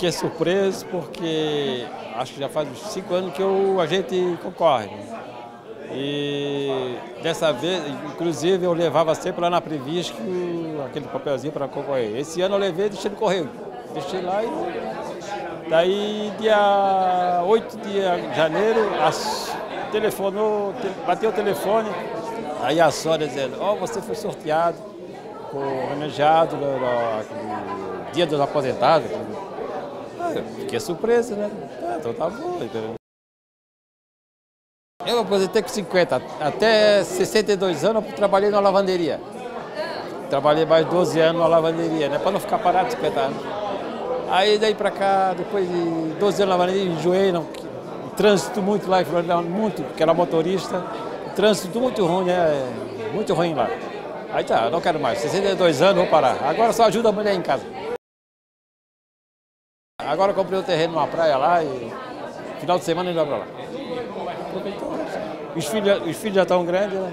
fiquei surpreso porque acho que já faz uns cinco anos que eu, a gente concorre. Né? E dessa vez, inclusive, eu levava sempre lá na Previsc aquele papelzinho para concorrer. Esse ano eu levei e deixei no correio. Deixei lá e. Daí, dia 8 de janeiro, telefonou, bateu o telefone, aí a Sônia dizendo, ó, oh, você foi sorteado, homenageado no, no, no, dia dos aposentados. Fiquei surpreso, né? Ah, então tá bom. Eu aposentei com 50, até 62 anos eu trabalhei na lavanderia. Trabalhei mais 12 anos na lavanderia, né? Para não ficar parado 50 anos. Aí daí para cá, depois de 12 anos na lavanderia, enjoei, não, trânsito muito lá em Florida, muito, porque era motorista, trânsito muito ruim, né? Muito ruim lá. Aí tá, não quero mais, 62 anos, vou parar. Agora só ajuda a mulher em casa. Agora comprei um terreno numa praia lá e final de semana ele vai para lá. Os filhos, os filhos já estão grandes, né?